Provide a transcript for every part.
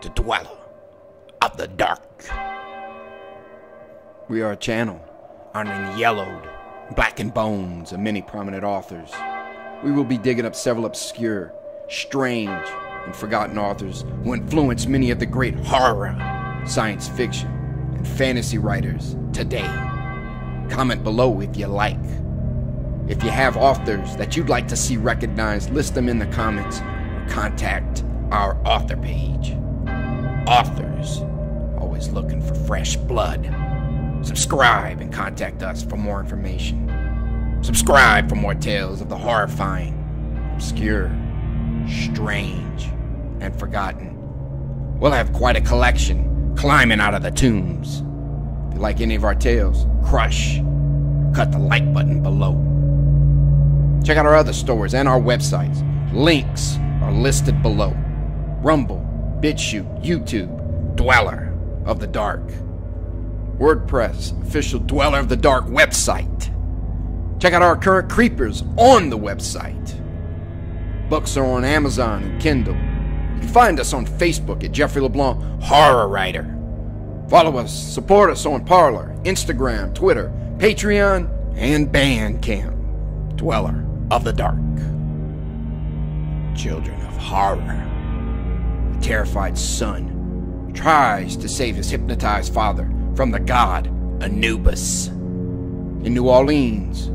to Dweller of the Dark. We are a channel honoring the yellowed, blackened bones of many prominent authors. We will be digging up several obscure, strange, and forgotten authors who influenced many of the great horror, science fiction, and fantasy writers today. Comment below if you like. If you have authors that you'd like to see recognized, list them in the comments or contact our author page. Authors, always looking for fresh blood. Subscribe and contact us for more information. Subscribe for more tales of the horrifying, obscure, strange, and forgotten. We'll have quite a collection climbing out of the tombs. If you like any of our tales, crush, cut the like button below. Check out our other stores and our websites. Links are listed below. Rumble, BitChute, YouTube, Dweller of the Dark. WordPress, official Dweller of the Dark website. Check out our current creepers on the website. Books are on Amazon and Kindle. You can find us on Facebook at Jeffrey LeBlanc Horror Writer. Follow us, support us on Parler, Instagram, Twitter, Patreon, and Bandcamp. Dweller of the Dark. Children of Horror. Terrified son tries to save his hypnotized father from the god Anubis. In New Orleans,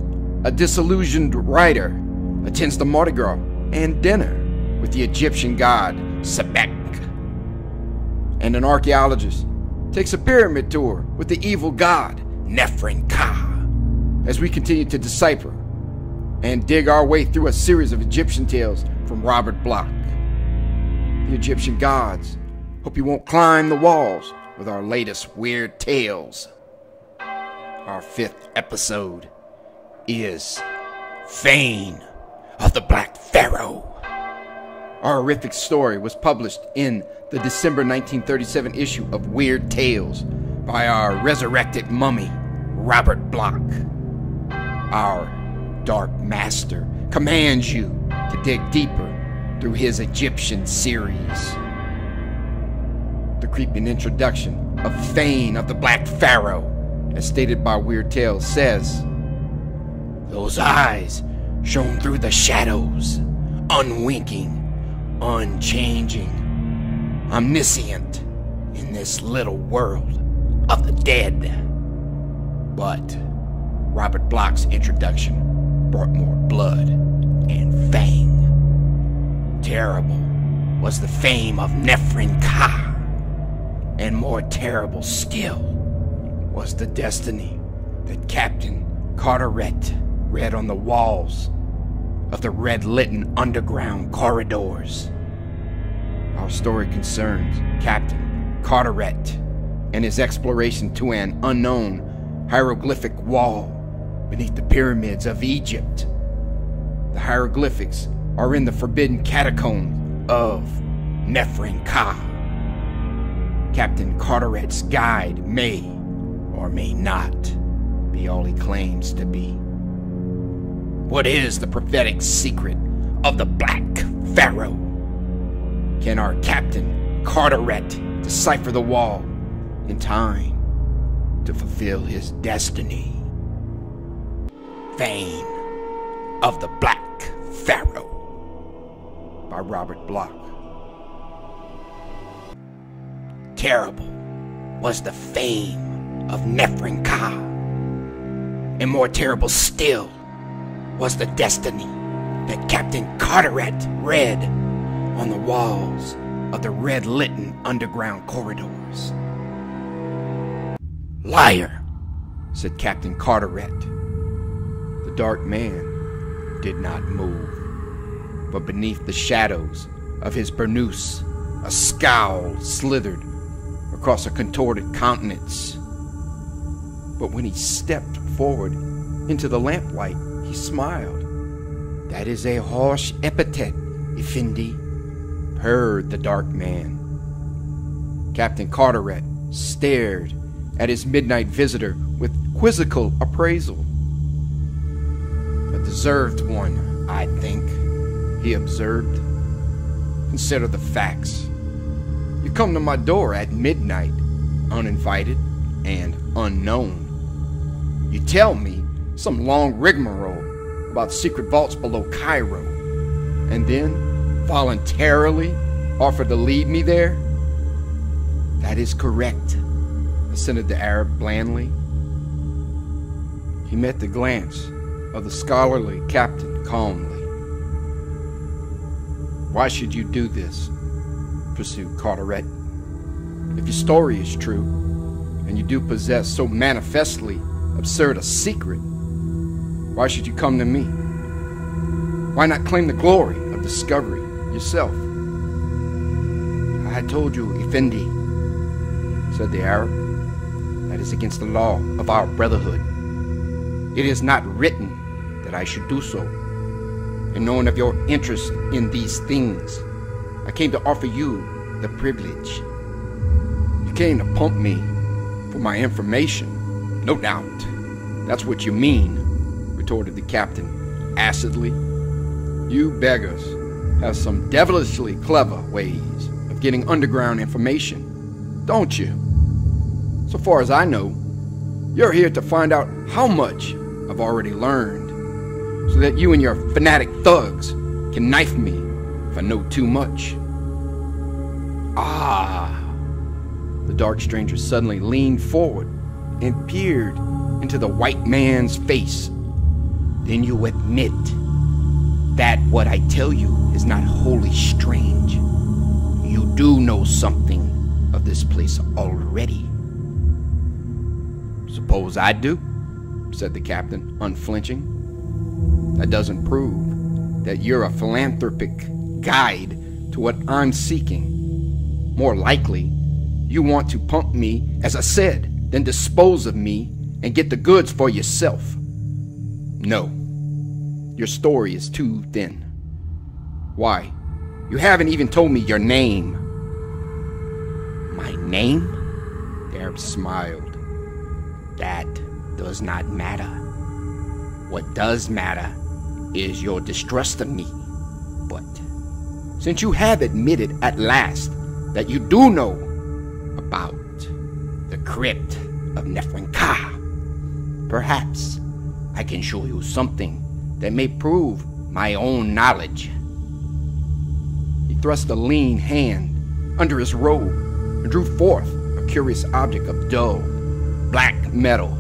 a disillusioned writer attends the Mardi Gras and dinner with the Egyptian god Sebek. And an archaeologist takes a pyramid tour with the evil god Nephren Ka as we continue to decipher and dig our way through a series of Egyptian tales from Robert Bloch. The Egyptian gods hope you won't climb the walls with our latest weird tales. Our fifth episode is Fane of the Black Pharaoh. Our horrific story was published in the December 1937 issue of Weird Tales by our resurrected mummy, Robert Bloch. Our Dark Master commands you to dig deeper through his Egyptian series. The creeping introduction of Fane of the Black Pharaoh, as stated by Weird Tales, says Those eyes shone through the shadows, unwinking, unchanging, omniscient in this little world of the dead. But Robert Bloch's introduction brought more blood and fang. Terrible was the fame of Nephren Ka, and more terrible still was the destiny that Captain Carteret read on the walls of the red litten underground corridors. Our story concerns Captain Carteret and his exploration to an unknown hieroglyphic wall beneath the pyramids of Egypt. The hieroglyphics are in the forbidden catacombs of Nephren Ka. Captain Carteret's guide may or may not be all he claims to be. What is the prophetic secret of the Black Pharaoh? Can our Captain Carteret decipher the wall in time to fulfill his destiny? Fane of the Black Pharaoh by Robert Bloch. Terrible was the fame of Nephren Ka, and more terrible still was the destiny that Captain Carteret read on the walls of the red litten underground corridors. Liar, said Captain Carteret. The dark man did not move, but beneath the shadows of his burnous, a scowl slithered across a contorted countenance. But when he stepped forward into the lamplight, he smiled. That is a harsh epithet, Effendi, purred the dark man. Captain Carteret stared at his midnight visitor with quizzical appraisal. A deserved one, I think, he observed. Consider the facts. You come to my door at midnight, uninvited and unknown. You tell me some long rigmarole about secret vaults below Cairo, and then voluntarily offer to lead me there? That is correct, assented the Arab blandly. He met the glance of the scholarly captain calmly. Why should you do this? pursued Carteret. If your story is true, and you do possess so manifestly absurd a secret, why should you come to me? Why not claim the glory of discovery yourself? I told you, Effendi, said the Arab, that is against the law of our brotherhood. It is not written that I should do so. And knowing of your interest in these things, I came to offer you the privilege. You came to pump me for my information, no doubt. That's what you mean, retorted the captain acidly. You beggars have some devilishly clever ways of getting underground information, don't you? So far as I know, you're here to find out how much I've already learned, so that you and your fanatic thugs can knife me if I know too much. Ah! The dark stranger suddenly leaned forward and peered into the white man's face. Then you admit that what I tell you is not wholly strange. You do know something of this place already. Suppose I do, said the captain, unflinching. That doesn't prove that you're a philanthropic guide to what I'm seeking. More likely, you want to pump me, as I said, then dispose of me and get the goods for yourself. No, your story is too thin. Why, you haven't even told me your name. My name? The smiled. That does not matter. What does matter is your distrust of me. But since you have admitted at last that you do know about the crypt of Nephren Ka, perhaps I can show you something that may prove my own knowledge. He thrust a lean hand under his robe and drew forth a curious object of dull, black metal.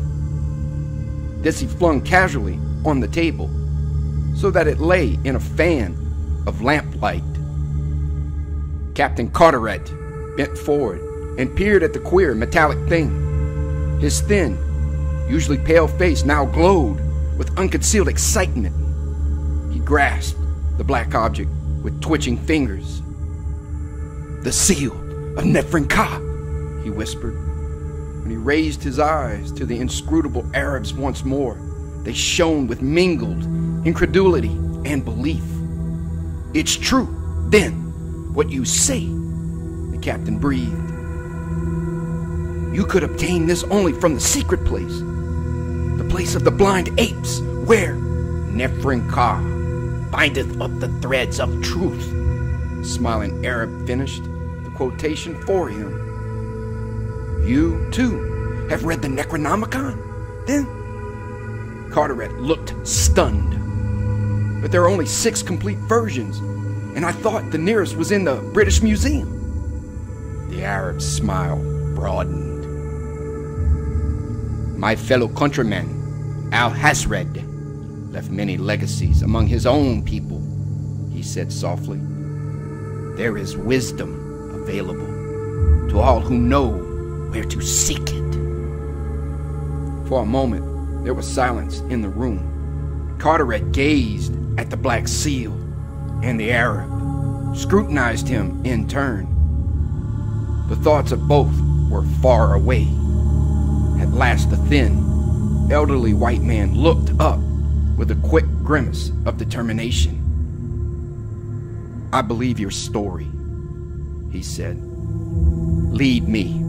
This he flung casually on the table so that it lay in a fan of lamplight. Captain Carteret bent forward and peered at the queer metallic thing. His thin, usually pale face now glowed with unconcealed excitement. He grasped the black object with twitching fingers. The seal of Nephren Ka, he whispered. When he raised his eyes to the inscrutable Arabs once more, they shone with mingled incredulity and belief. It's true, then, what you say, the captain breathed. You could obtain this only from the secret place, the place of the blind apes, where Nephren Ka bindeth up the threads of truth. The smiling Arab finished the quotation for him. You, too, have read the Necronomicon? Then? Carteret looked stunned. But there are only six complete versions, and I thought the nearest was in the British Museum. The Arab's smile broadened. My fellow countryman, Alhazred, left many legacies among his own people, he said softly. There is wisdom available to all who know where to seek it. For a moment, there was silence in the room. Carteret gazed at the black seal, and the Arab scrutinized him in turn. The thoughts of both were far away. At last, the thin, elderly white man looked up with a quick grimace of determination. I believe your story, he said. Lead me.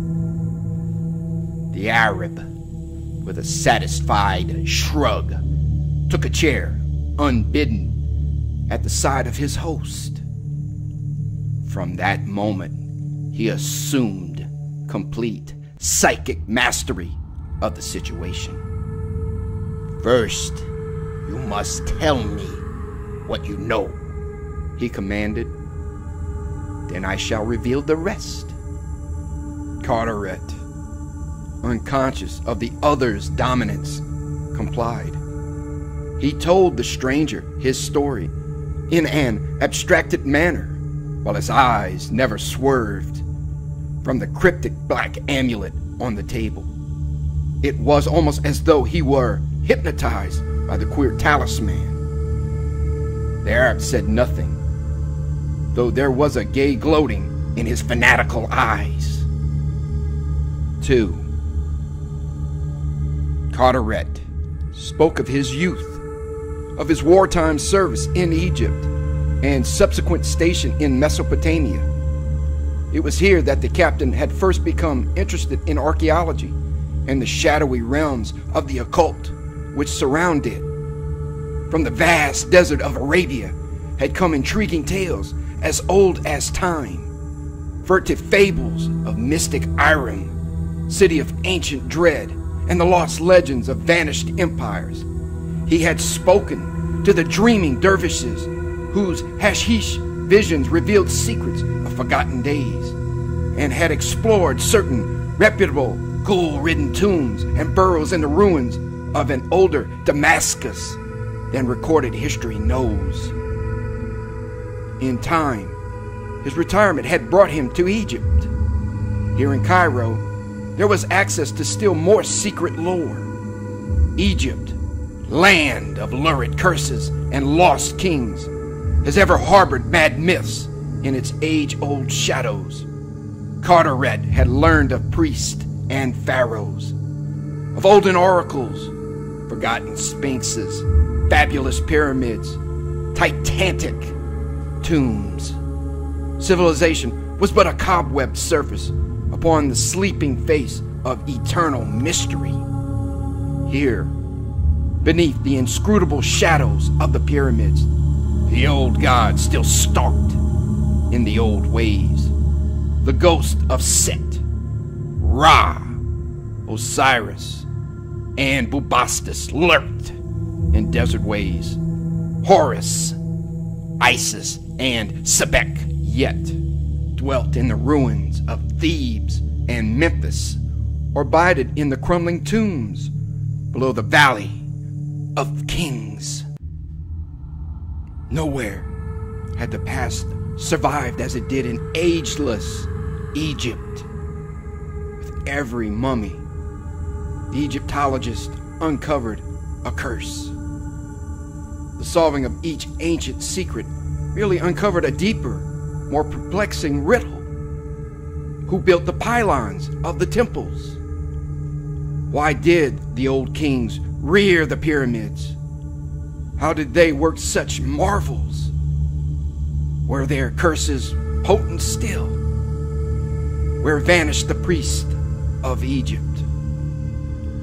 The Arab, with a satisfied shrug, took a chair, unbidden, at the side of his host. From that moment, he assumed complete psychic mastery of the situation. First, you must tell me what you know, he commanded. Then I shall reveal the rest. Carteret, unconscious of the other's dominance, complied. He told the stranger his story in an abstracted manner, while his eyes never swerved from the cryptic black amulet on the table. It was almost as though he were hypnotized by the queer talisman. The Arab said nothing, though there was a gay gloating in his fanatical eyes. 2. Carteret spoke of his youth, of his wartime service in Egypt, and subsequent station in Mesopotamia. It was here that the captain had first become interested in archaeology and the shadowy realms of the occult which surround it. From the vast desert of Arabia had come intriguing tales as old as time, furtive fables of mystic Irem, city of ancient dread, and the lost legends of vanished empires. He had spoken to the dreaming dervishes whose hashish visions revealed secrets of forgotten days, and had explored certain reputable ghoul ridden tombs and burrows in the ruins of an older Damascus than recorded history knows. In time, his retirement had brought him to Egypt. Here in Cairo, there was access to still more secret lore. Egypt, land of lurid curses and lost kings, has ever harbored mad myths in its age old shadows. Carteret had learned of priests and pharaohs, of olden oracles, forgotten sphinxes, fabulous pyramids, titanic tombs. Civilization was but a cobwebbed surface upon the sleeping face of eternal mystery. Here, beneath the inscrutable shadows of the pyramids, the old gods still stalked in the old ways. The ghost of Set, Ra, Osiris, and Bubastis lurked in desert ways. Horus, Isis, and Sebek yet dwelt in the ruins of Thebes and Memphis, or bided in the crumbling tombs below the valley of kings. Nowhere had the past survived as it did in ageless Egypt. With every mummy, the Egyptologist uncovered a curse. The solving of each ancient secret merely uncovered a deeper, more perplexing riddle. Who built the pylons of the temples? Why did the old kings rear the pyramids? How did they work such marvels? Were their curses potent still? Where vanished the priest of Egypt?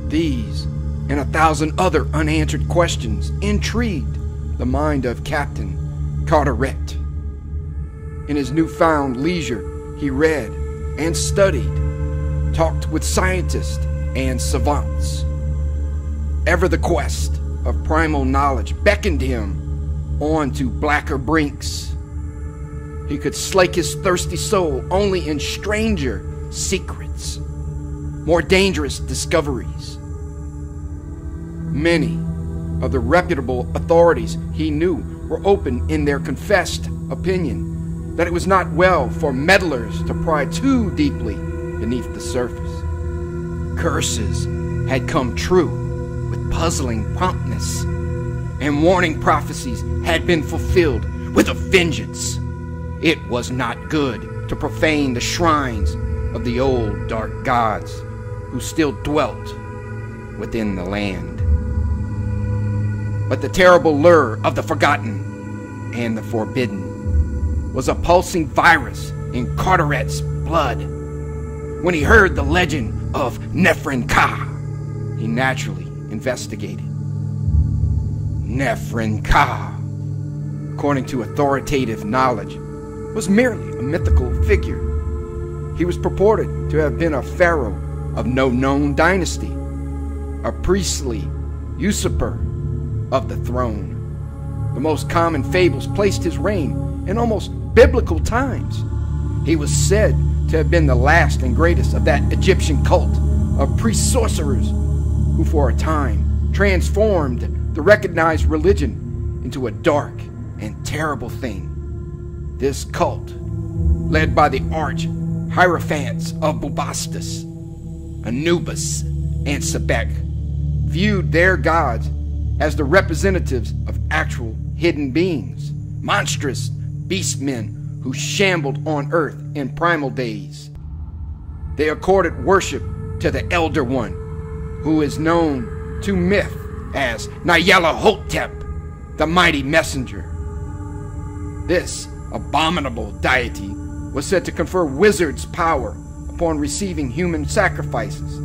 These and a thousand other unanswered questions intrigued the mind of Captain Carteret. In his newfound leisure, he read and studied, talked with scientists and savants. Ever the quest of primal knowledge beckoned him on to blacker brinks. He could slake his thirsty soul only in stranger secrets, more dangerous discoveries. Many of the reputable authorities he knew were open in their confessed opinion that it was not well for meddlers to pry too deeply beneath the surface. Curses had come true with puzzling promptness, and warning prophecies had been fulfilled with a vengeance. It was not good to profane the shrines of the old dark gods who still dwelt within the land but the terrible lure of the forgotten and the forbidden was a pulsing virus in Carteret's blood. When he heard the legend of Nephren Ka, he naturally investigated. Nephren Ka, according to authoritative knowledge, was merely a mythical figure. he was purported to have been a pharaoh of no known dynasty, a priestly usurper of the throne. The most common fables placed his reign in almost biblical times. He was said to have been the last and greatest of that Egyptian cult of priest sorcerers who, for a time, transformed the recognized religion into a dark and terrible thing. This cult, led by the arch hierophants of Bubastis, Anubis, and Sebek, viewed their gods as the representatives of actual hidden beings, monstrous beastmen who shambled on earth in primal days. They accorded worship to the Elder One, who is known to myth as Nyarlathotep, the mighty messenger. This abominable deity was said to confer wizards' power upon receiving human sacrifices.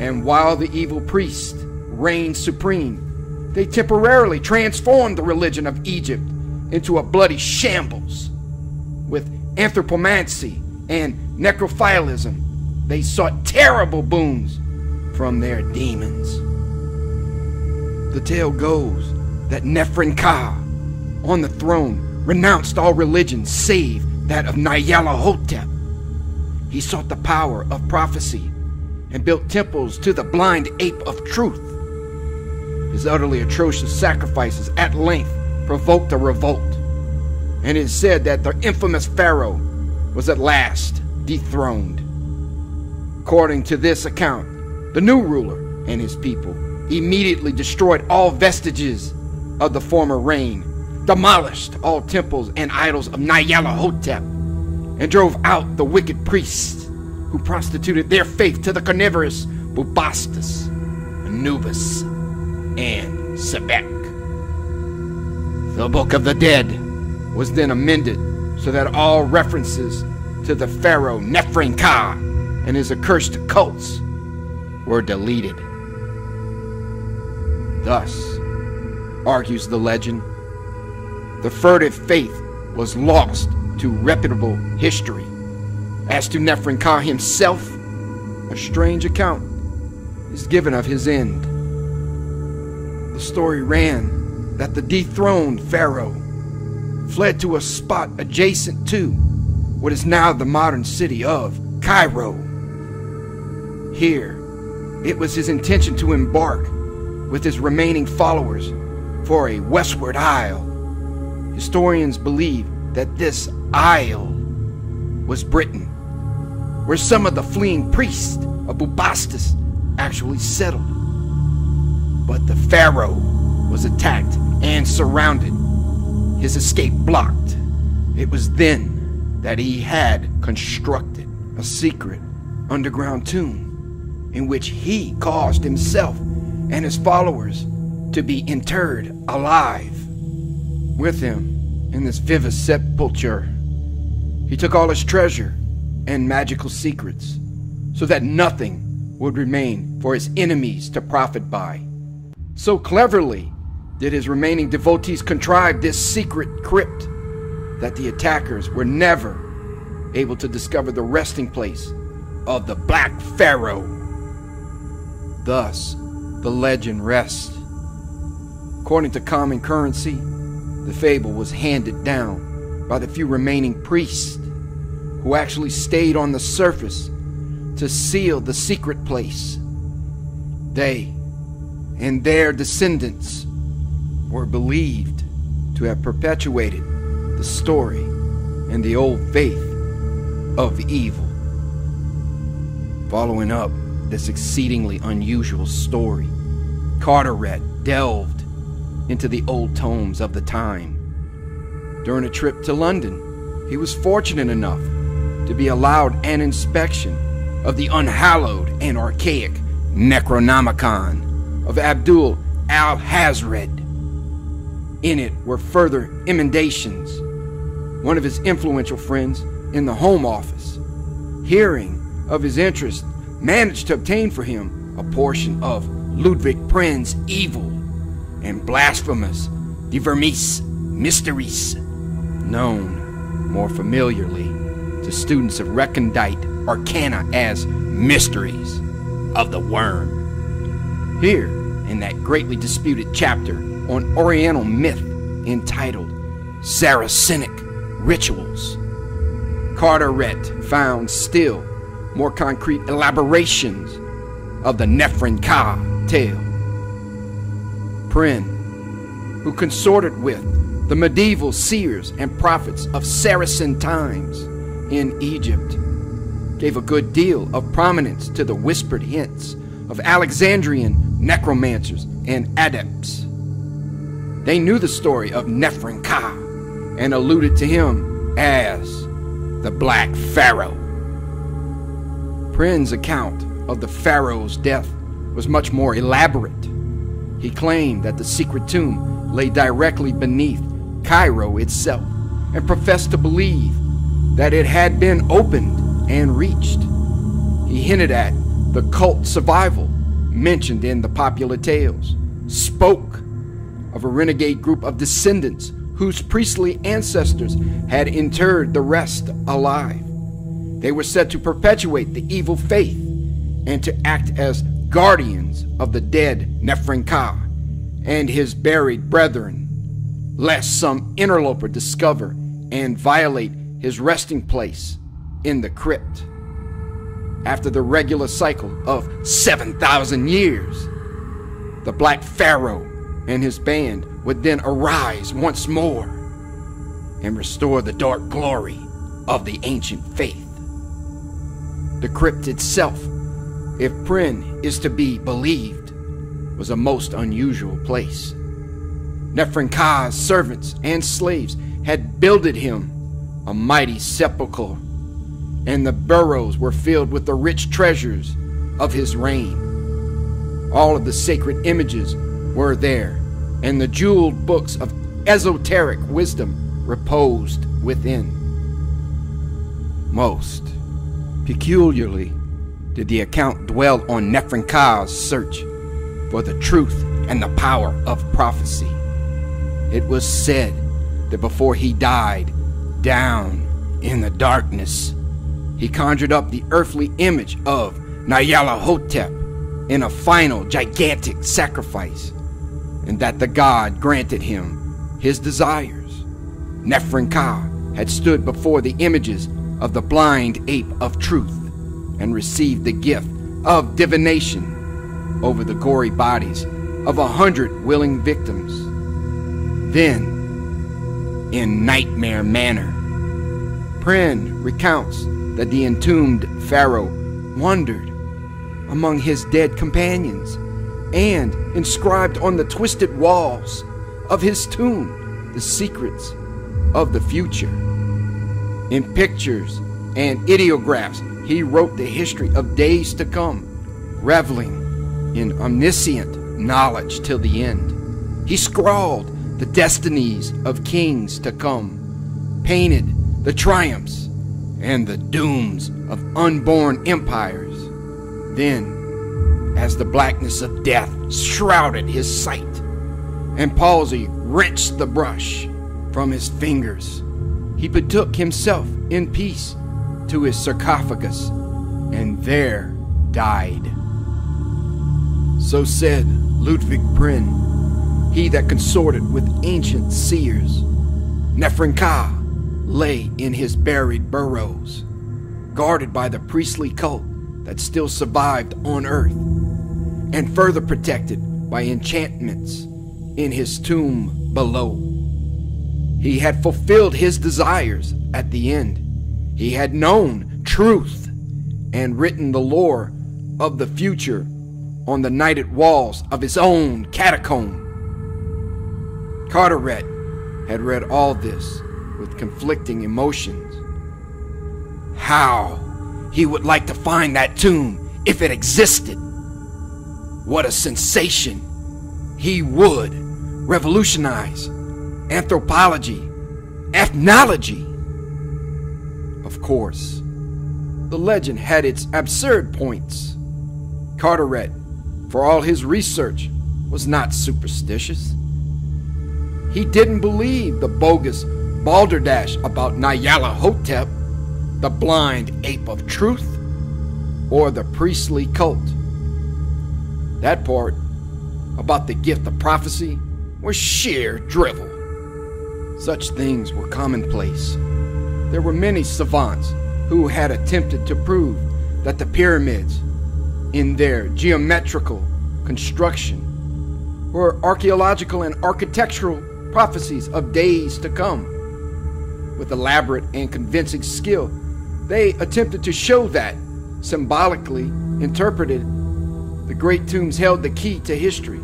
And while the evil priest reigned supreme, they temporarily transformed the religion of Egypt into a bloody shambles. With anthropomancy and necrophilism, they sought terrible boons from their demons. The tale goes that Nephren Ka, on the throne, renounced all religions save that of Nyarlathotep. He sought the power of prophecy and built temples to the blind ape of truth. His utterly atrocious sacrifices at length provoked a revolt, and it is said that the infamous Pharaoh was at last dethroned. According to this account, the new ruler and his people immediately destroyed all vestiges of the former reign, demolished all temples and idols of Nyarlathotep, and drove out the wicked priests who prostituted their faith to the carnivorous Bubastis, Anubis, and Sebek. The Book of the Dead was then amended so that all references to the pharaoh Nephren Ka and his accursed cults were deleted. Thus, argues the legend, the furtive faith was lost to reputable history. As to Nephren Ka himself, a strange account is given of his end. The story ran that the dethroned pharaoh fled to a spot adjacent to what is now the modern city of Cairo. Here, it was his intention to embark with his remaining followers for a westward isle. Historians believe that this isle was Britain, where some of the fleeing priests of Bubastis actually settled. But the pharaoh was attacked and surrounded, his escape blocked. It was then that he had constructed a secret underground tomb in which he caused himself and his followers to be interred alive. With him in this vivisepulture, he took all his treasure and magical secrets so that nothing would remain for his enemies to profit by. So cleverly did his remaining devotees contrive this secret crypt that the attackers were never able to discover the resting place of the Black Pharaoh. Thus, the legend rests. According to common currency, the fable was handed down by the few remaining priests who actually stayed on the surface to seal the secret place. They and their descendants were believed to have perpetuated the story and the old faith of evil. Following up this exceedingly unusual story, Carteret delved into the old tomes of the time. During a trip to London, he was fortunate enough to be allowed an inspection of the unhallowed and archaic Necronomicon of Abdul Alhazred. In it were further emendations. One of his influential friends in the Home Office, hearing of his interest managed to obtain for him a portion of Ludwig Prinn's evil and blasphemous De Vermis Mysteriis, known more familiarly to students of recondite arcana as mysteries of the worm. Here, in that greatly disputed chapter on Oriental myth entitled Saracenic Rituals, Carteret found still more concrete elaborations of the Nephren Ka tale. Prinn, who consorted with the medieval seers and prophets of Saracen times in Egypt, gave a good deal of prominence to the whispered hints of Alexandrian necromancers and adepts. They knew the story of Nephren Ka and alluded to him as the Black Pharaoh. Prinn's account of the Pharaoh's death was much more elaborate. He claimed that the secret tomb lay directly beneath Cairo itself and professed to believe that it had been opened and reached. He hinted at the cult survival mentioned in the popular tales, spoke of a renegade group of descendants whose priestly ancestors had interred the rest alive. They were said to perpetuate the evil faith and to act as guardians of the dead Nephren Ka and his buried brethren, lest some interloper discover and violate his resting place in the crypt. After the regular cycle of 7,000 years, the Black Pharaoh and his band would then arise once more and restore the dark glory of the ancient faith. The crypt itself, if Prinn is to be believed, was a most unusual place. Nephren Ka's servants and slaves had builded him a mighty sepulchre, and the burrows were filled with the rich treasures of his reign. All of the sacred images were there, and the jeweled books of esoteric wisdom reposed within. Most peculiarly did the account dwell on Nephren Ka's search for the truth and the power of prophecy. It was said that before he died, down in the darkness, he conjured up the earthly image of Nyarlathotep in a final gigantic sacrifice and that the god granted him his desires. Nephren Ka had stood before the images of the blind ape of truth and received the gift of divination over the gory bodies of a hundred willing victims. Then, in nightmare manner, Prinn recounts that the entombed pharaoh wandered among his dead companions and inscribed on the twisted walls of his tomb the secrets of the future. In pictures and ideographs, he wrote the history of days to come, reveling in omniscient knowledge till the end. He scrawled the destinies of kings to come, painted the triumphs and the dooms of unborn empires. Then, as the blackness of death shrouded his sight, and palsy wrenched the brush from his fingers. He betook himself in peace to his sarcophagus, and there died. So said Ludwig Prinn, he that consorted with ancient seers. Nephren Ka lay in his buried burrows, guarded by the priestly cult that still survived on earth and further protected by enchantments in his tomb below. He had fulfilled his desires at the end. He had known truth and written the lore of the future on the nighted walls of his own catacomb. Carteret had read all this with conflicting emotions. How he would like to find that tomb if it existed. What a sensation! He would revolutionize anthropology, ethnology. Of course, the legend had its absurd points. Carteret, for all his research, was not superstitious. He didn't believe the bogus balderdash about Nyarlathotep, the blind ape of truth or the priestly cult. That part about the gift of prophecy was sheer drivel. Such things were commonplace. There were many savants who had attempted to prove that the pyramids, in their geometrical construction, were archaeological and architectural prophecies of days to come. With elaborate and convincing skill, they attempted to show that, symbolically interpreted, the great tombs held the key to history,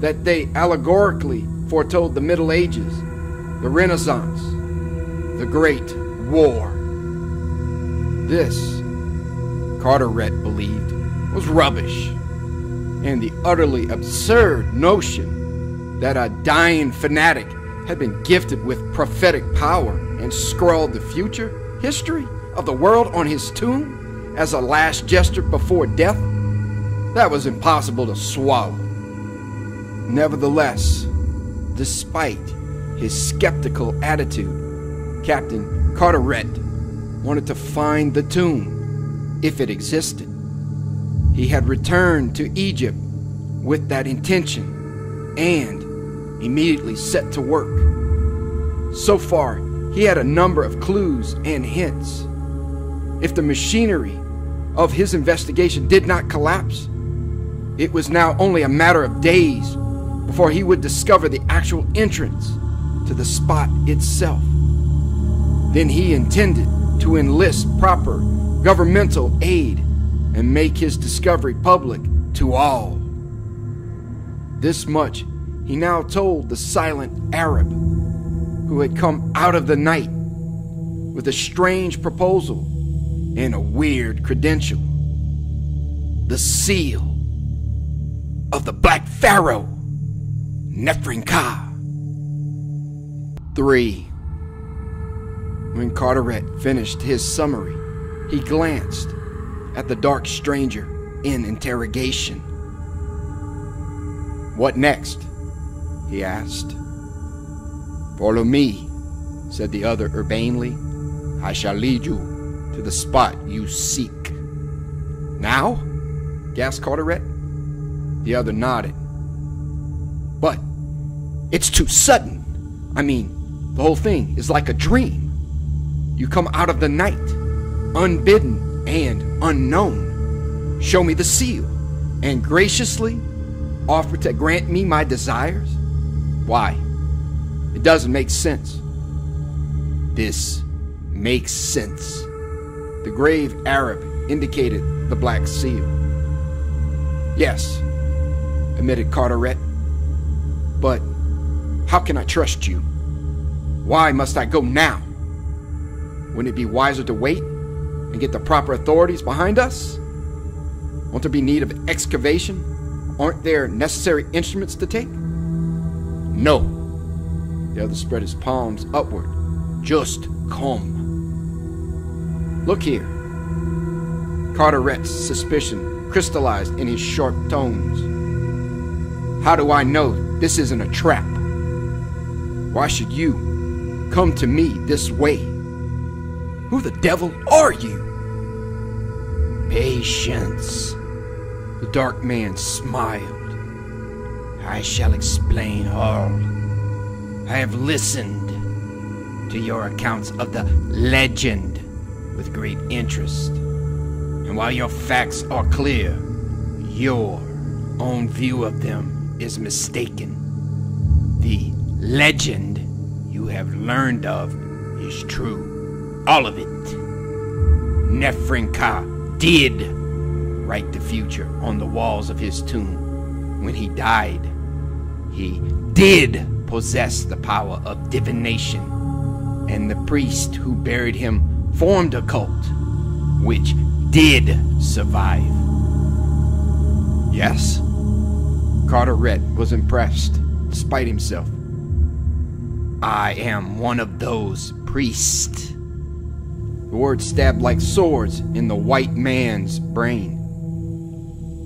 that they allegorically foretold the Middle Ages, the Renaissance, the Great War. This, Carteret believed, was rubbish, and the utterly absurd notion that a dying fanatic had been gifted with prophetic power and scrawled the future history of the world on his tomb as a last gesture before death, that was impossible to swallow. Nevertheless, despite his skeptical attitude, Captain Carteret wanted to find the tomb, if it existed. He had returned to Egypt with that intention and immediately set to work. So far, he had a number of clues and hints. If the machinery of his investigation did not collapse, it was now only a matter of days before he would discover the actual entrance to the spot itself. Then he intended to enlist proper governmental aid and make his discovery public to all. This much he now told the silent Arab who had come out of the night with a strange proposal and a weird credential. The seal of the Black Pharaoh, Nephren Ka. 3. When Carteret finished his summary, he glanced at the dark stranger in interrogation. What next? he asked. Follow me, said the other urbanely. I shall lead you to the spot you seek. Now? gasped Carteret. The other nodded. But it's too sudden. I mean, the whole thing is like a dream. You come out of the night, unbidden and unknown. Show me the seal, and graciously offer to grant me my desires? Why? It doesn't make sense. This makes sense. The grave Arab indicated the black seal. Yes, admitted Carteret. But how can I trust you? Why must I go now? Wouldn't it be wiser to wait and get the proper authorities behind us? Won't there be need of excavation? Aren't there necessary instruments to take? No. The other spread his palms upward. Just come. Look here. Carteret's suspicion crystallized in his sharp tones. How do I know this isn't a trap? Why should you come to me this way? Who the devil are you? Patience. The dark man smiled. I shall explain all. I have listened to your accounts of the legend with great interest. And while your facts are clear, your own view of them is mistaken. The legend you have learned of is true. All of it. Nephren Ka did write the future on the walls of his tomb when he died. He did possess the power of divination, and the priest who buried him formed a cult, which did survive. Yes? Carteret was impressed, despite himself. I am one of those priests. The words stabbed like swords in the white man's brain.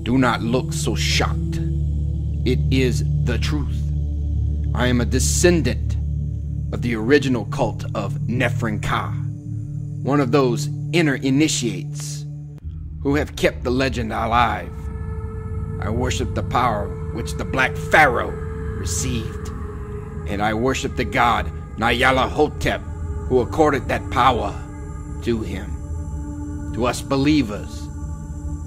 Do not look so shocked. It is the truth. I am a descendant of the original cult of Nephren Ka, one of those inner initiates who have kept the legend alive. I worship the power which the Black Pharaoh received, and I worship the god Nyarlathotep who accorded that power to him. To us believers,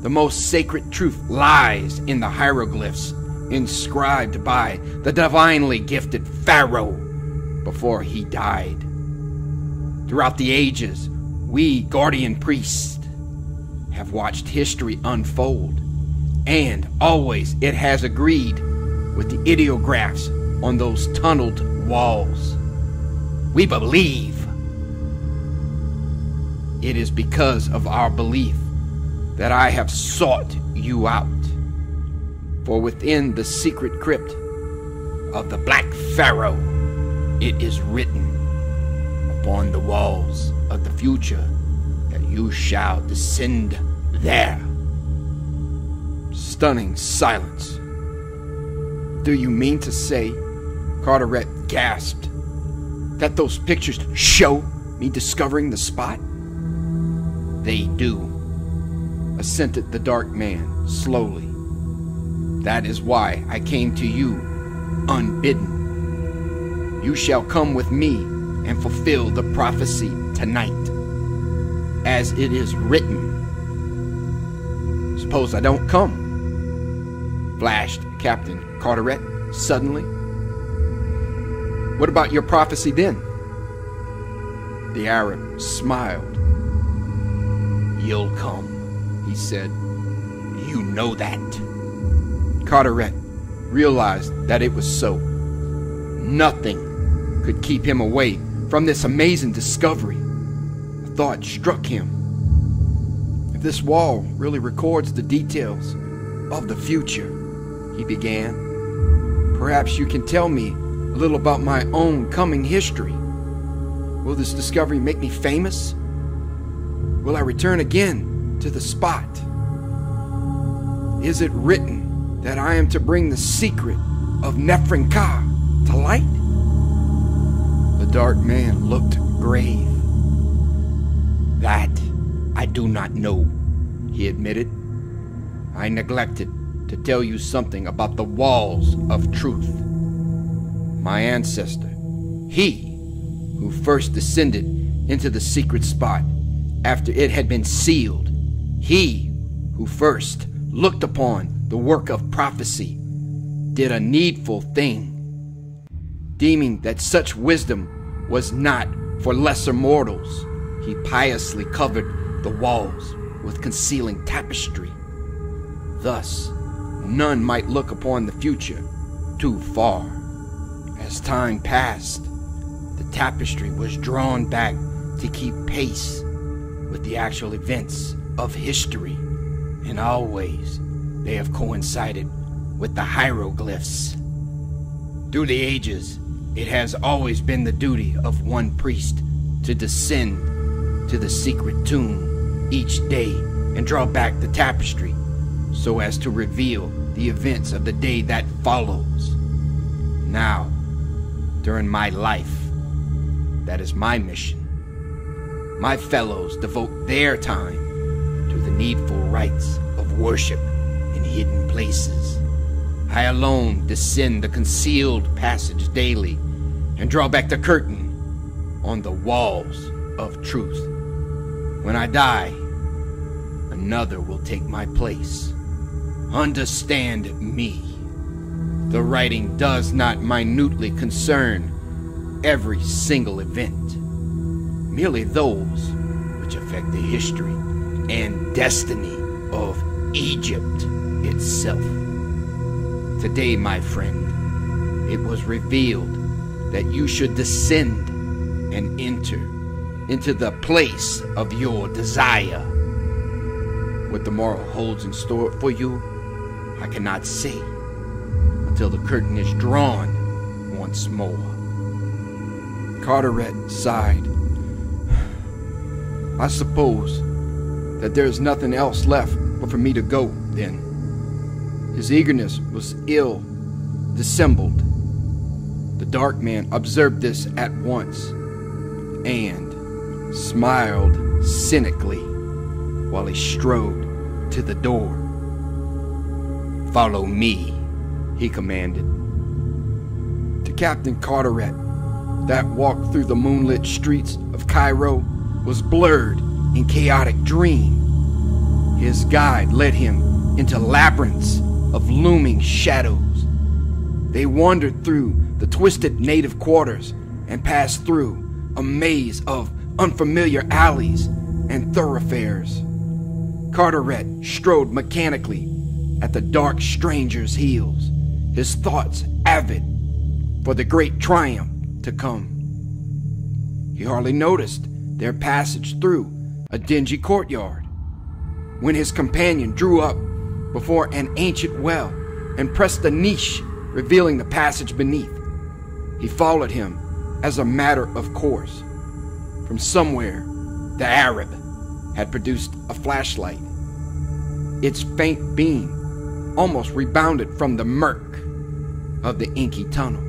the most sacred truth lies in the hieroglyphs inscribed by the divinely gifted Pharaoh before he died. Throughout the ages, we guardian priests have watched history unfold, and always it has agreed with the ideographs on those tunneled walls. We believe. It is because of our belief that I have sought you out. For within the secret crypt of the Black Pharaoh, it is written upon the walls of the future that you shall descend there. Stunning silence. Do you mean to say, Carteret gasped, that those pictures show me discovering the spot? They do assented the dark man slowly. That is why I came to you unbidden. You shall come with me and fulfill the prophecy tonight, as it is written. Suppose I don't come, flashed Captain Carteret suddenly. What about your prophecy then? The Arab smiled. You'll come he said. You know that. Carteret realized that it was so. Nothing could keep him away from this amazing discovery. A thought struck him. If this wall really records the details of the future, he began, perhaps you can tell me a little about my own coming history. Will this discovery make me famous? Will I return again to the spot? Is it written that I am to bring the secret of Nephren Ka to light? The dark man looked grave. That I do not know, he admitted. I neglected to tell you something about the walls of truth. My ancestor, he who first descended into the secret spot after it had been sealed he who first looked upon the work of prophecy did a needful thing, deeming that such wisdom was not for lesser mortals. He piously covered the walls with concealing tapestry. Thus, none might look upon the future too far. As time passed, the tapestry was drawn back to keep pace with the actual events of history, and always they have coincided with the hieroglyphs. Through the ages, it has always been the duty of one priest to descend to the secret tomb each day and draw back the tapestry so as to reveal the events of the day that follows. Now, during my life, that is my mission. My fellows devote their time to the needful rites of worship in hidden places. I alone descend the concealed passage daily and draw back the curtain on the walls of truth. When I die, another will take my place. Understand me. The writing does not minutely concern every single event, merely those which affect the history and destiny of Egypt itself. Today, my friend, it was revealed that you should descend and enter into the place of your desire. What the morrow holds in store for you, I cannot see until the curtain is drawn once more. Carteret sighed. I suppose that there is nothing else left but for me to go then. His eagerness was ill dissembled. The dark man observed this at once and smiled cynically while he strode to the door. Follow me, he commanded. To Captain Carteret, that walk through the moonlit streets of Cairo was blurred in chaotic dream. His guide led him into labyrinths of looming shadows. They wandered through the twisted native quarters and passed through a maze of unfamiliar alleys and thoroughfares. Carteret strode mechanically at the dark stranger's heels, his thoughts avid for the great triumph to come. He hardly noticed their passage through a dingy courtyard when his companion drew up before an ancient well and pressed a niche revealing the passage beneath. He followed him as a matter of course. From somewhere, the Arab had produced a flashlight. Its faint beam almost rebounded from the murk of the inky tunnel.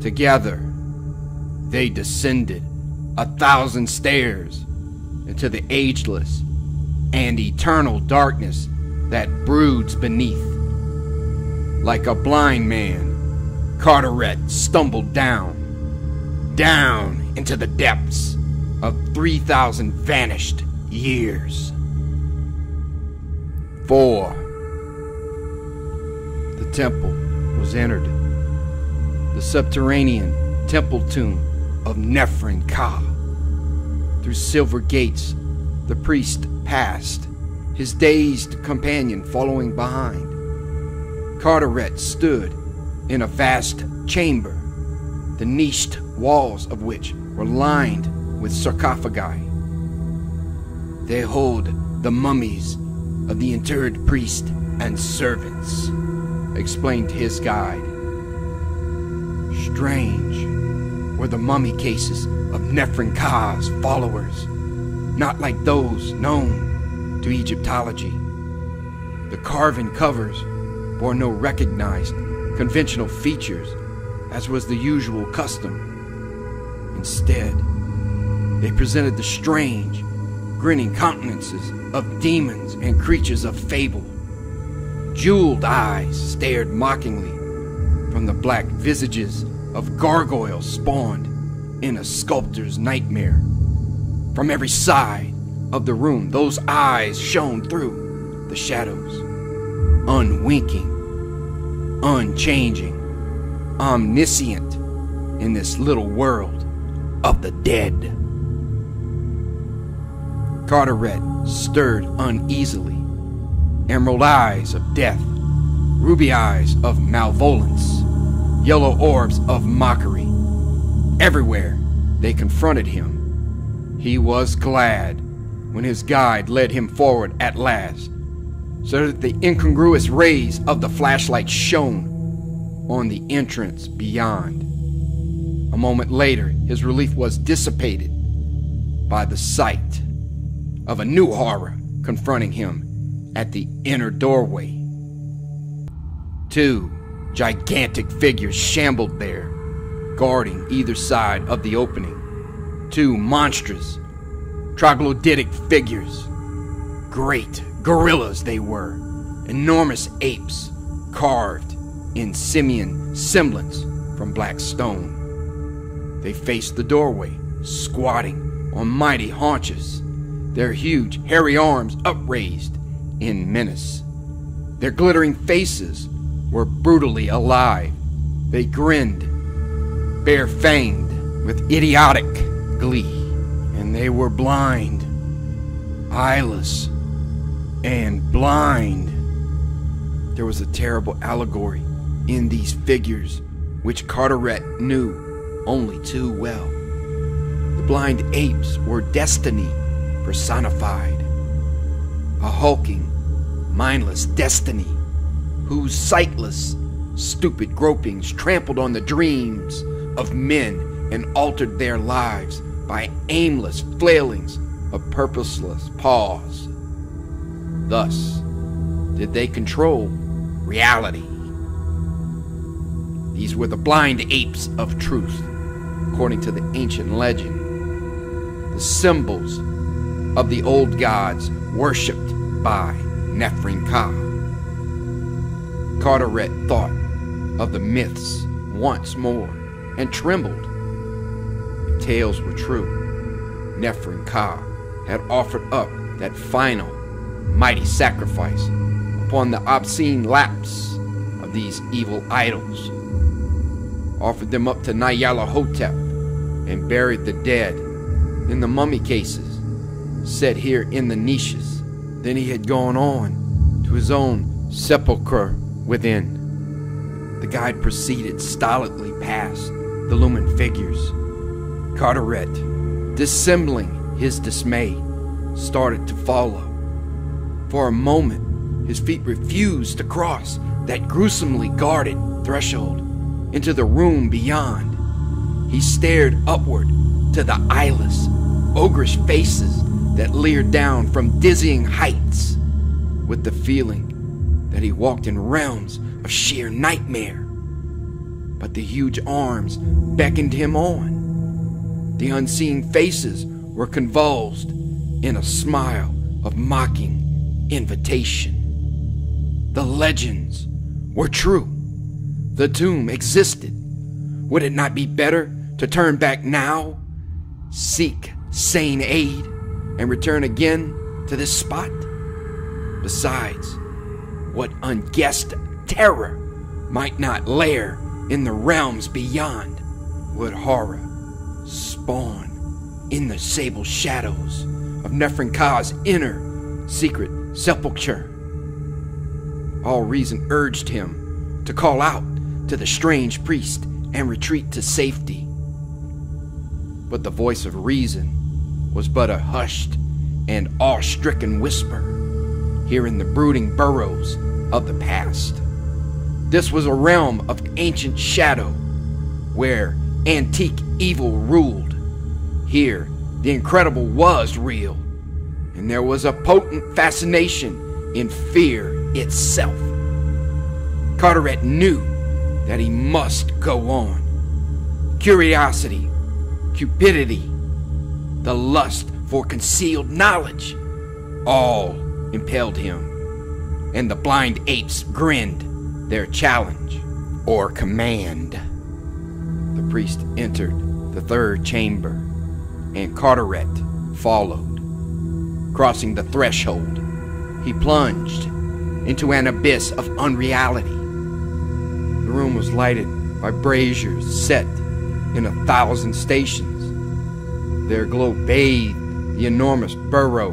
Together, they descended a thousand stairs into the ageless and eternal darkness that broods beneath. Like a blind man, Carteret stumbled down, down into the depths of 3,000 vanished years. 4. Temple was entered. The subterranean temple tomb of Nephren Ka. Through silver gates, the priest passed, his dazed companion following behind. Carteret stood in a vast chamber, the niched walls of which were lined with sarcophagi. They hold the mummies of the interred priest and servants, explained his guide. Strange were the mummy cases of Nephren Ka's followers, not like those known to Egyptology. The carven covers bore no recognized conventional features, as was the usual custom. Instead, they presented the strange, grinning countenances of demons and creatures of fable. Jeweled eyes stared mockingly from the black visages of gargoyles spawned in a sculptor's nightmare. From every side of the room, those eyes shone through the shadows, unwinking unchanging, omniscient in this little world of the dead. Carteret stirred uneasily. Emerald eyes of death, ruby eyes of malevolence, yellow orbs of mockery. Everywhere they confronted him. He was glad when his guide led him forward at last so that the incongruous rays of the flashlight shone on the entrance beyond. A moment later, his relief was dissipated by the sight of a new horror confronting him at the inner doorway. Two gigantic figures shambled there, guarding either side of the opening. Two monstrous, troglodytic figures. Great Gorillas they were, enormous apes, carved in simian semblance from black stone. They faced the doorway, squatting on mighty haunches, their huge, hairy arms upraised in menace. Their glittering faces were brutally alive. They grinned, bare fanged, with idiotic glee. And they were blind, eyeless, and blind. There was a terrible allegory in these figures which Carteret knew only too well. The blind apes were destiny personified. A hulking, mindless destiny whose sightless, stupid gropings trampled on the dreams of men and altered their lives by aimless flailings of purposeless paws. Thus did they control reality. These were the blind apes of truth, according to the ancient legend. The symbols of the old gods worshipped by Nephren Ka. Carteret thought of the myths once more and trembled. If tales were true, Nephren Ka had offered up that final, mighty sacrifice upon the obscene laps of these evil idols, offered them up to Nyarlathotep, and buried the dead in the mummy cases set here in the niches. Then he had gone on to his own sepulchre within. The guide proceeded stolidly past the lumen figures. Carteret, dissembling his dismay, started to follow. For a moment, his feet refused to cross that gruesomely guarded threshold into the room beyond. He stared upward to the eyeless, ogreish faces that leered down from dizzying heights with the feeling that he walked in realms of sheer nightmare. But the huge arms beckoned him on. The unseen faces were convulsed in a smile of mocking invitation. The legends were true. The tomb existed. Would it not be better to turn back now, seek sane aid, and return again to this spot? Besides, what unguessed terror might not lair in the realms beyond? Would horror spawn in the sable shadows of Nephren Ka's inner secret sepulchre? All reason urged him to call out to the strange priest and retreat to safety. But the voice of reason was but a hushed and awe stricken whisper here in the brooding burrows of the past. This was a realm of ancient shadow where antique evil ruled. Here, the incredible was real, and there was a potent fascination in fear itself. Carteret knew that he must go on. Curiosity, cupidity, the lust for concealed knowledge, all impelled him, and the blind apes grinned their challenge or command. The priest entered the third chamber, and Carteret followed. Crossing the threshold, he plunged into an abyss of unreality. The room was lighted by braziers set in a thousand stations. Their glow bathed the enormous burrow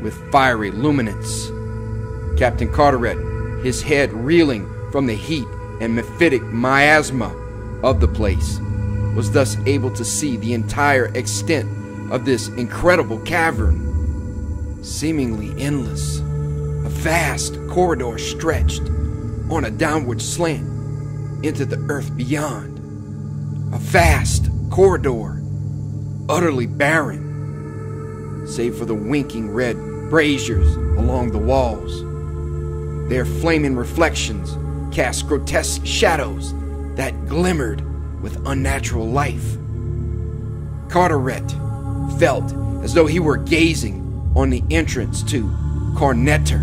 with fiery luminance. Captain Carteret, his head reeling from the heat and mephitic miasma of the place, was thus able to see the entire extent of this incredible cavern, seemingly endless. A vast corridor stretched on a downward slant into the earth beyond. A vast corridor, utterly barren, save for the winking red braziers along the walls. Their flaming reflections cast grotesque shadows that glimmered with unnatural life. Carteret felt as though he were gazing on the entrance to Karneter,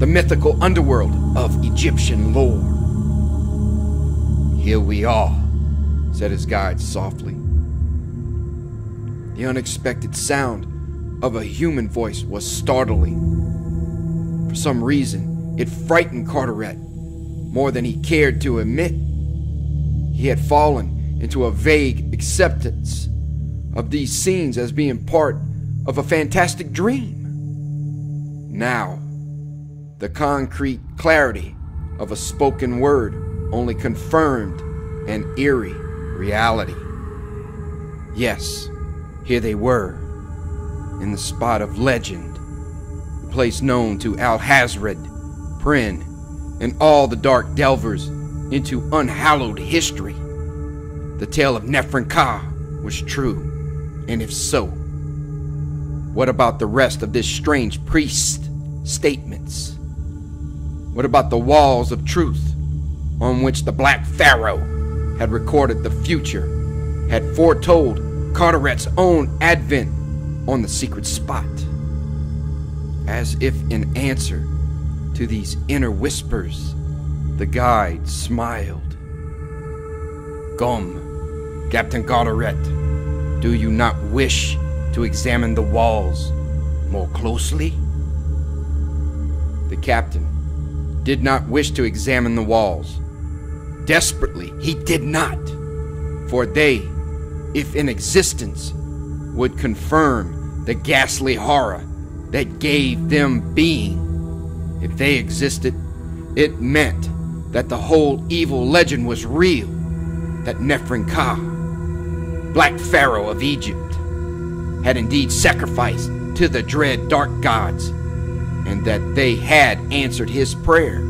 the mythical underworld of Egyptian lore. Here we are, said his guide softly. The unexpected sound of a human voice was startling. For some reason, it frightened Carteret more than he cared to admit. He had fallen into a vague acceptance of these scenes as being part of a fantastic dream. Now, the concrete clarity of a spoken word only confirmed an eerie reality. Yes, here they were, in the spot of legend, the place known to Alhazred, Prinn, and all the dark delvers into unhallowed history. The tale of Nephren Ka was true, and if so, what about the rest of this strange priest statements? What about the walls of truth on which the Black Pharaoh had recorded the future, had foretold Carteret's own advent on the secret spot. As if in answer to these inner whispers, the guide smiled. Come, Captain Carteret, do you not wish to examine the walls more closely? The captain did not wish to examine the walls. Desperately, he did not, for they, if in existence, would confirm the ghastly horror that gave them being. If they existed, it meant that the whole evil legend was real, that Nephren Ka, Black Pharaoh of Egypt, had indeed sacrificed to the dread dark gods, and that they had answered his prayer.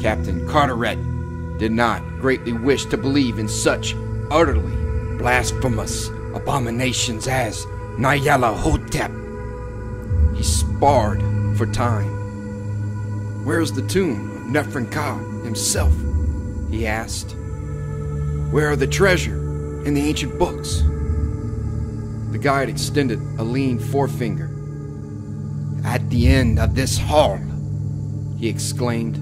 Captain Carteret did not greatly wish to believe in such utterly blasphemous abominations as Nyarlathotep. He sparred for time. Where's the tomb of Nephren Ka himself? He asked. Where are the treasure and the ancient books? The guide extended a lean forefinger. At the end of this hall, he exclaimed,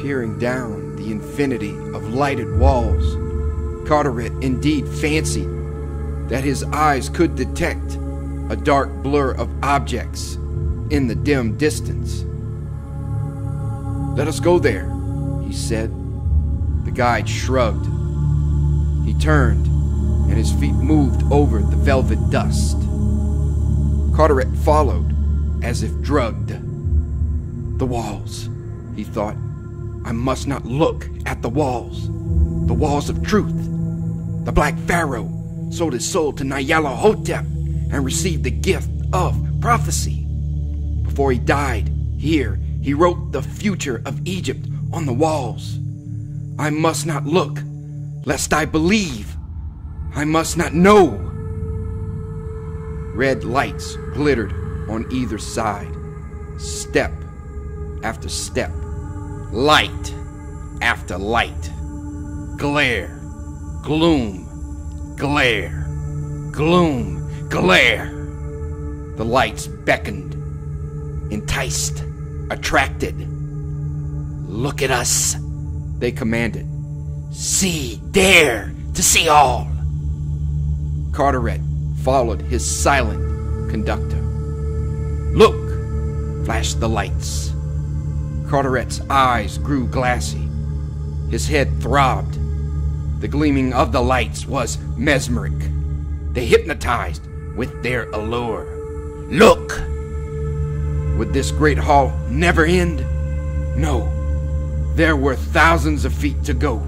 peering down the infinity of lighted walls. Carteret indeed fancied that his eyes could detect a dark blur of objects in the dim distance. Let us go there, he said. The guide shrugged. He turned, and his feet moved over the velvet dust. Carteret followed, as if drugged. The walls, he thought. I must not look at the walls. The walls of truth. The Black Pharaoh sold his soul to Nyarlathotep and received the gift of prophecy. Before he died, here, he wrote the future of Egypt on the walls. I must not look, lest I believe. I must not know. Red lights glittered on either side, step after step, light after light, glare, gloom, glare, gloom, glare. The lights beckoned, enticed, attracted. Look at us, they commanded. See, dare to see all. Carteret followed his silent conductor. Look, flashed the lights. Carteret's eyes grew glassy. His head throbbed. The gleaming of the lights was mesmeric. They hypnotized with their allure. Look! Would this great hall never end? No. There were thousands of feet to go.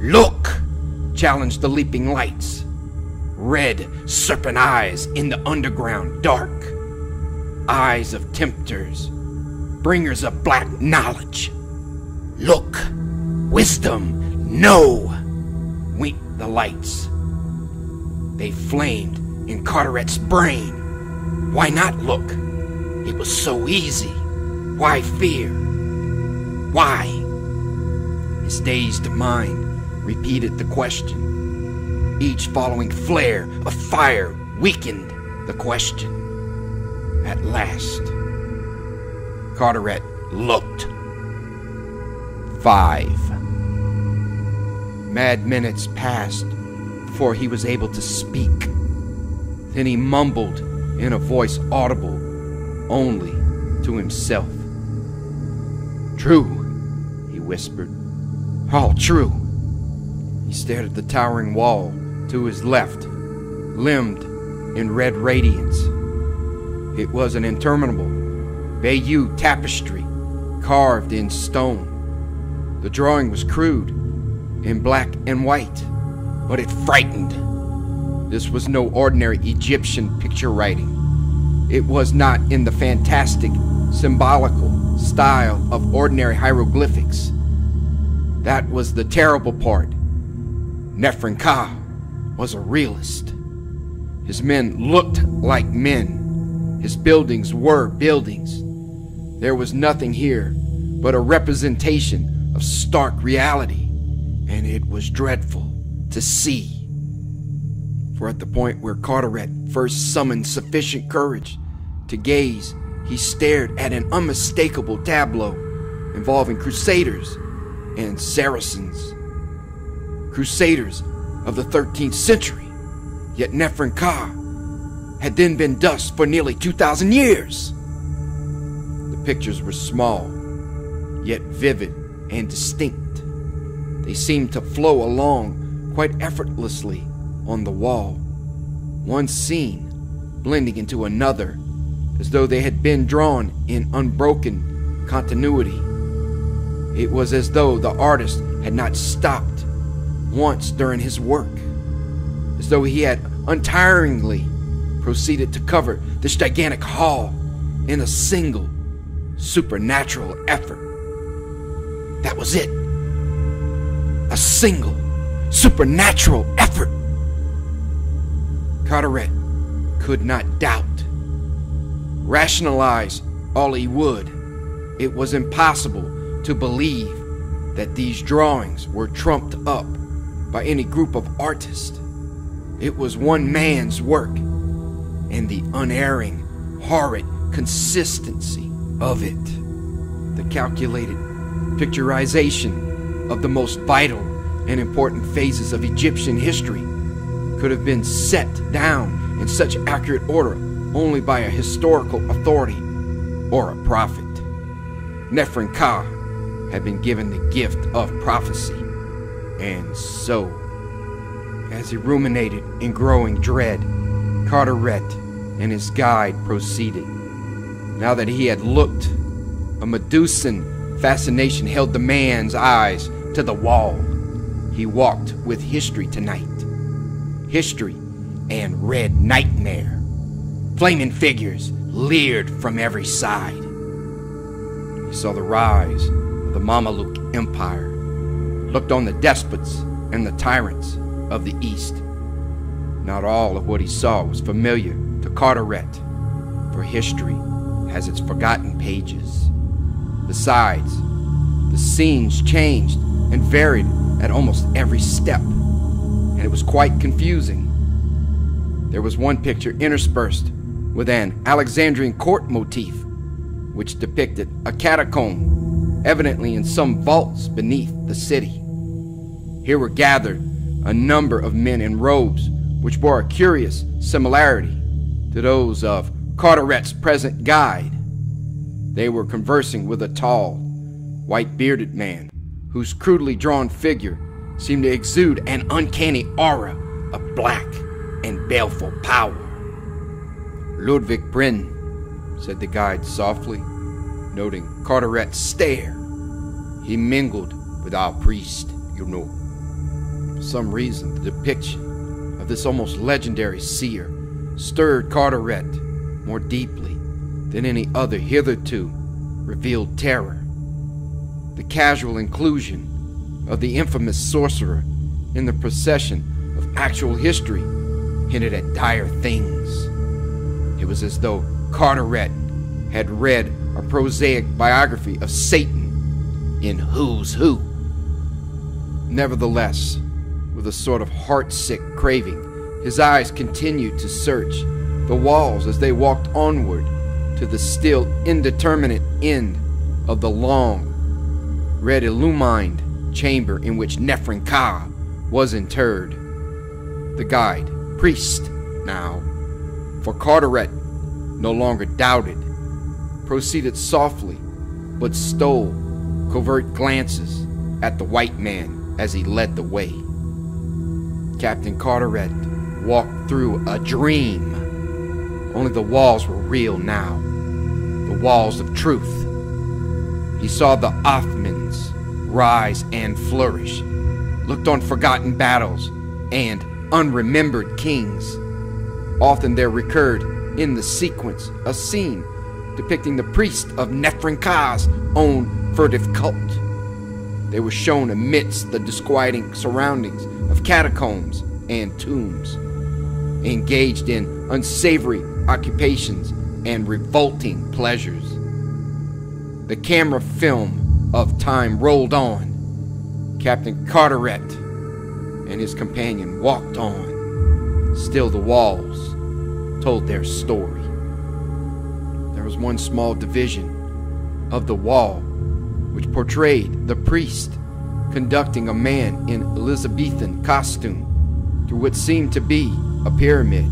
Look! challenged the leaping lights. Red serpent eyes in the underground dark. Eyes of tempters, bringers of black knowledge. Look! Wisdom! No! Winked the lights. They flamed in Carteret's brain. Why not look? It was so easy. Why fear? Why? His dazed mind repeated the question. Each following flare of fire weakened the question. At last, Carteret looked. Five. Mad minutes passed before he was able to speak. Then he mumbled in a voice audible only to himself. True, he whispered. All true. He stared at the towering wall to his left, limned in red radiance. It was an interminable Bayeux tapestry carved in stone. The drawing was crude, in black and white, but it frightened. This was no ordinary Egyptian picture writing. It was not in the fantastic, symbolical style of ordinary hieroglyphics. That was the terrible part. Nephren Ka was a realist. His men looked like men. His buildings were buildings. There was nothing here but a representation of stark reality, and it was dreadful to see. For at the point where Carteret first summoned sufficient courage to gaze, he stared at an unmistakable tableau involving crusaders and Saracens. Crusaders of the 13th century. Yet Nephren Ka had then been dust for nearly 2,000 years. The pictures were small, yet vivid and distinct. They seemed to flow along quite effortlessly on the wall, one scene blending into another as though they had been drawn in unbroken continuity. It was as though the artist had not stopped once during his work, as though he had untiringly proceeded to cover this gigantic hall in a single supernatural effort. That was it. A single supernatural effort. Carteret could not doubt, rationalize all he would. It was impossible to believe that these drawings were trumped up by any group of artists. It was one man's work, and the unerring, horrid consistency of it. The calculated picturization of the most vital and important phases of Egyptian history could have been set down in such accurate order only by a historical authority or a prophet. Nephren Ka had been given the gift of prophecy, and so, as he ruminated in growing dread, Carteret and his guide proceeded. Now that he had looked, a Medusan fascination held the man's eyes to the wall. He walked with history tonight. History and red nightmare. Flaming figures leered from every side. He saw the rise of the Mameluke Empire, looked on the despots and the tyrants of the East. Not all of what he saw was familiar to Carteret, for history has its forgotten pages. Besides, the scenes changed and varied at almost every step, and it was quite confusing. There was one picture interspersed with an Alexandrian court motif, which depicted a catacomb, evidently in some vaults beneath the city. Here were gathered a number of men in robes which bore a curious similarity to those of Carteret's present guide. They were conversing with a tall, white bearded man whose crudely drawn figure seemed to exude an uncanny aura of black and baleful power. Ludvig Prinn, said the guide softly, noting Carteret's stare. He mingled with our priest, you know. For some reason, the depiction of this almost legendary seer stirred Carteret more deeply than any other hitherto revealed terror. The casual inclusion of the infamous sorcerer in the procession of actual history hinted at dire things. It was as though Carteret had read a prosaic biography of Satan in Who's Who. Nevertheless, with a sort of heartsick craving, his eyes continued to search the walls as they walked onward to the still indeterminate end of the long, red illumined chamber in which Nephren Ka was interred. The guide, priest now, for Carteret no longer doubted, proceeded softly but stole covert glances at the white man as he led the way. Captain Carteret walked through a dream. Only the walls were real now, the walls of truth. He saw the Othmans rise and flourish, looked on forgotten battles and unremembered kings. Often there recurred in the sequence a scene depicting the priest of Nephren Ka's own furtive cult. They were shown amidst the disquieting surroundings of catacombs and tombs, engaged in unsavory occupations and revolting pleasures. The camera film of time rolled on. Captain Carteret and his companion walked on, Still, the walls told their story. There was one small division of the wall which portrayed the priest conducting a man in Elizabethan costume through what seemed to be a pyramid.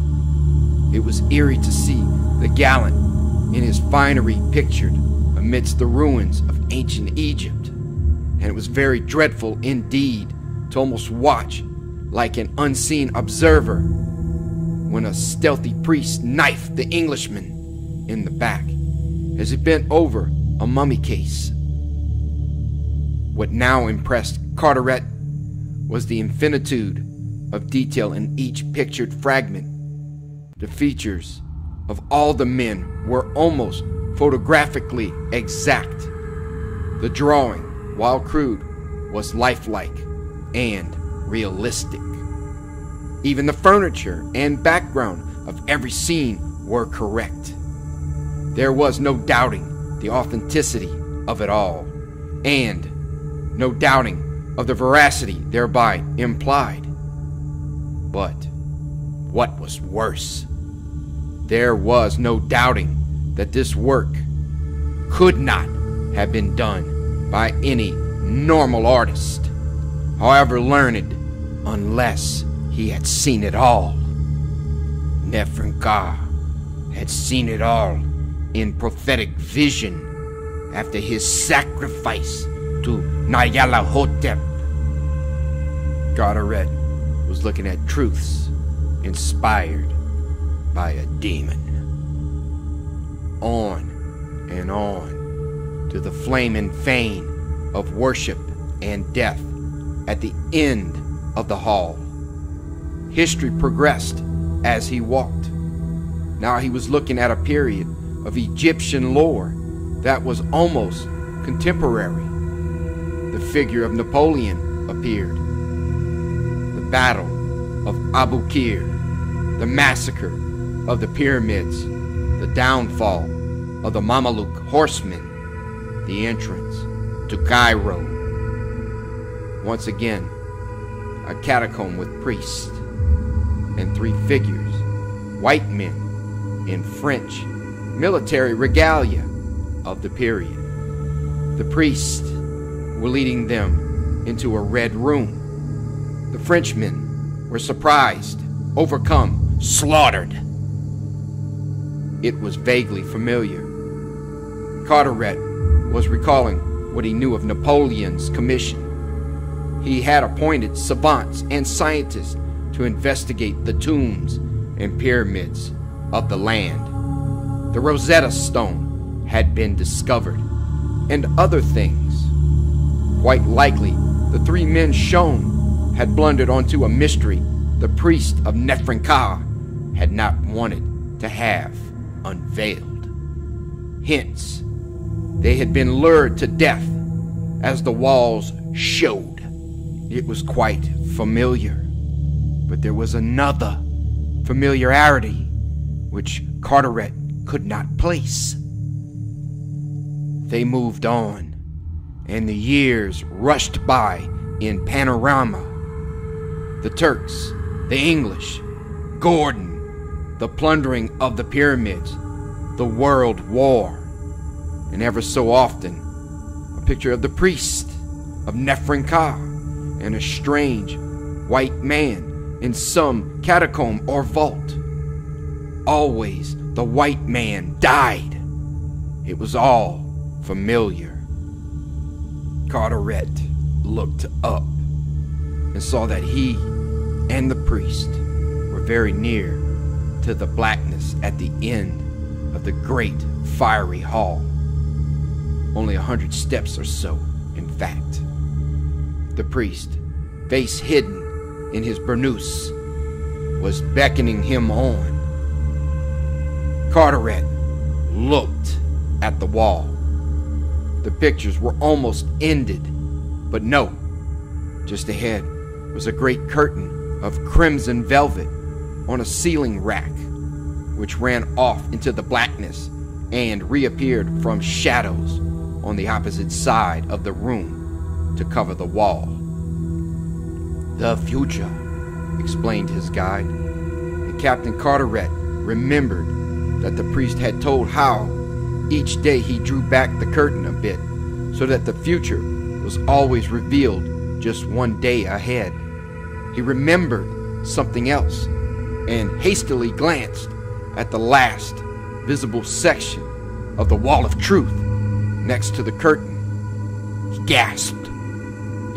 It was eerie to see the gallant in his finery pictured amidst the ruins of ancient Egypt, and it was very dreadful indeed to almost watch like an unseen observer when a stealthy priest knifed the Englishman in the back as he bent over a mummy case. What now impressed Carteret was the infinitude of detail in each pictured fragment. The features of all the men were almost photographically exact. The drawing, while crude, was lifelike and realistic. Even the furniture and background of every scene were correct. There was no doubting the authenticity of it all, and no doubting of the veracity thereby implied. But what was worse, there was no doubting that this work could not have been done by any normal artist, however learned, unless he had seen it all. Nephren Ka had seen it all in prophetic vision after his sacrifice to Nyarlathotep. Carteret was looking at truths inspired by a demon. On and on to the flaming fane of worship and death at the end of the hall. History progressed as he walked. Now he was looking at a period of Egyptian lore that was almost contemporary. The figure of Napoleon appeared. The Battle of Abu Qir, the massacre of the pyramids, the downfall of the Mameluke horsemen, the entrance to Cairo. Once again, a catacomb with priests and three figures, white men in French military regalia of the period. The priests were leading them into a red room. The Frenchmen were surprised, overcome, slaughtered. It was vaguely familiar. Carteret was recalling what he knew of Napoleon's commission. He had appointed savants and scientists to investigate the tombs and pyramids of the land. The Rosetta Stone had been discovered, and other things. Quite likely, the three men shown had blundered onto a mystery the priest of Nephren Ka had not wanted to have unveiled. Hence, they had been lured to death as the walls showed. It was quite familiar. But there was another familiarity which Carteret could not place. They moved on, and the years rushed by in panorama. The Turks, the English, Gordon, the plundering of the pyramids, the World War, and ever so often a picture of the priest of Nephren Ka and a strange white man in some catacomb or vault. Always the white man died. It was all familiar. Carteret looked up and saw that he and the priest were very near to the blackness at the end of the great fiery hall. Only a hundred steps or so, in fact. The priest, face hidden in his burnous was beckoning him on. Carteret looked at the wall. The pictures were almost ended, but no. Just ahead was a great curtain of crimson velvet on a ceiling rack, which ran off into the blackness and reappeared from shadows on the opposite side of the room to cover the wall. The future, explained his guide. And Captain Carteret remembered that the priest had told how each day he drew back the curtain a bit so that the future was always revealed just one day ahead. He remembered something else and hastily glanced at the last visible section of the wall of truth next to the curtain. He gasped.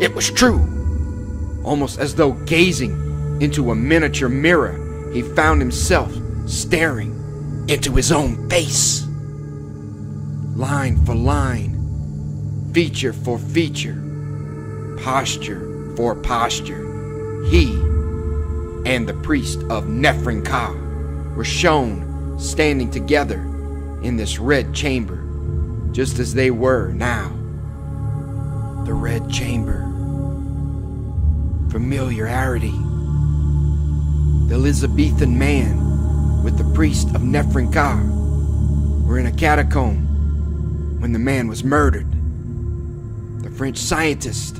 It was true. Almost as though gazing into a miniature mirror, he found himself staring into his own face. Line for line, feature for feature, posture for posture, he and the priest of Nephren Ka were shown standing together in this red chamber, just as they were now. The red chamber. Familiarity. The Elizabethan man with the priest of Nephren Ka were in a catacomb when the man was murdered. The French scientists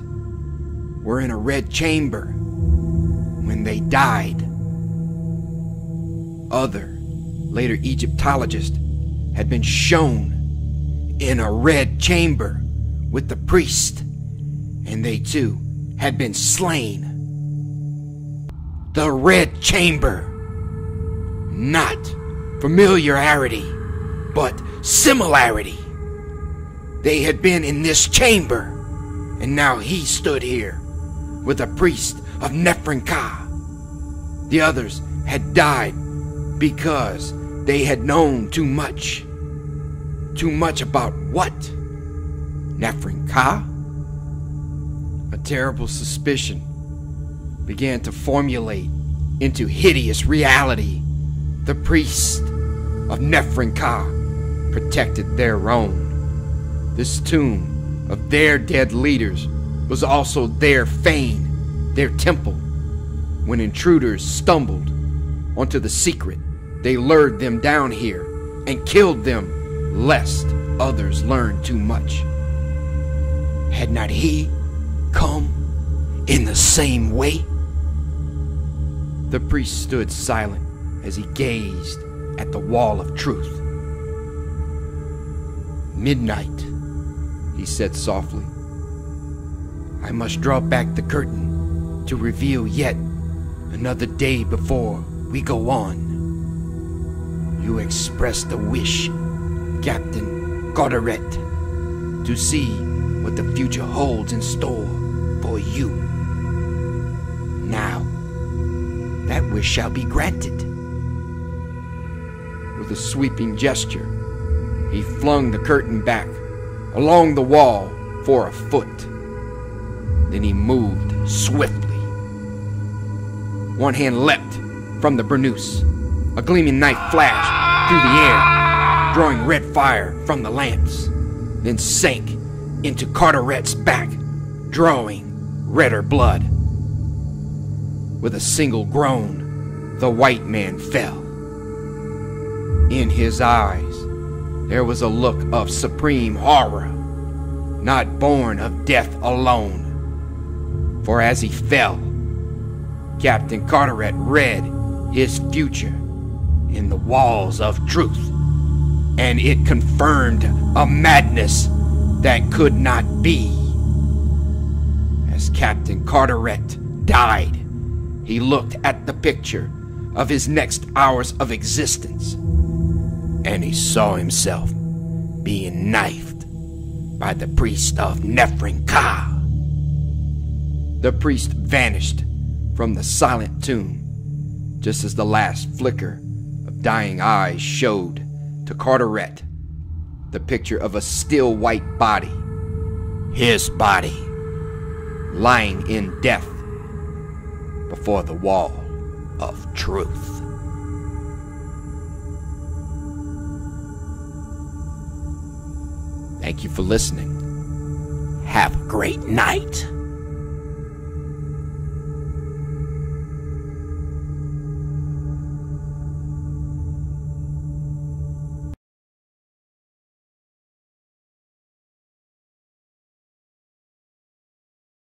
were in a red chamber when they died. Other, later Egyptologists, had been shown in a red chamber with the priest, and they too had been slain. The red chamber. Not familiarity, but similarity. They had been in this chamber, and now he stood here with a priest of Nephren Ka. The others had died because they had known too much. Too much about what? Nephren Ka? A terrible suspicion began to formulate into hideous reality. The priest of Nephren Ka protected their own. This tomb of their dead leaders was also their fane, their temple. When intruders stumbled onto the secret, they lured them down here and killed them, lest others learn too much. Had not he come in the same way? The priest stood silent as he gazed at the wall of truth. Midnight, he said softly. I must draw back the curtain to reveal yet another day before we go on. You expressed a wish, Captain Carteret, to see what the future holds in store for you. Now, that wish shall be granted. With a sweeping gesture, he flung the curtain back along the wall for a foot. Then he moved swiftly. One hand leapt from the burnous. A gleaming knife flashed through the air, drawing red fire from the lamps, then sank into Carteret's back, drawing redder blood. With a single groan, the white man fell. In his eyes, there was a look of supreme horror, not born of death alone. For as he fell, Captain Carteret read his future in the walls of truth, and it confirmed a madness that could not be. As Captain Carteret died, he looked at the picture of his next hours of existence, and he saw himself being knifed by the priest of Nephren Ka. The priest vanished from the silent tomb, just as the last flicker of dying eyes showed to Carteret the picture of a still white body, his body, lying in death before the wall of truth. Thank you for listening. Have a great night.